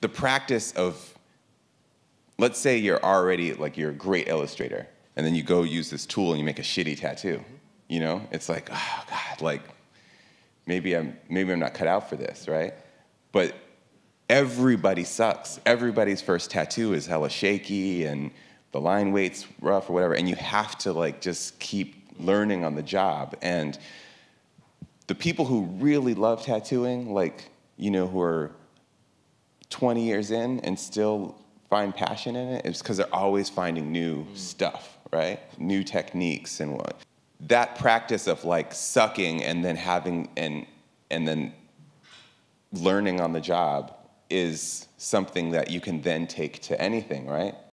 the practice of, let's say you're already like you're a great illustrator, and then you go use this tool and you make a shitty tattoo. You know, it's like, oh God, like maybe I'm maybe I'm not cut out for this, right? But everybody sucks. Everybody's first tattoo is hella shaky and the line weight's rough or whatever, and you have to like just keep learning on the job. And the people who really love tattooing, like, you know, who are 20 years in and still find passion in it, is because they're always finding new mm. stuff, right? New techniques and what. That practice of like sucking and then having and and then learning on the job is something that you can then take to anything, right?